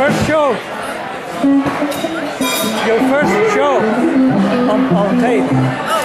first show. Your first show on, on tape.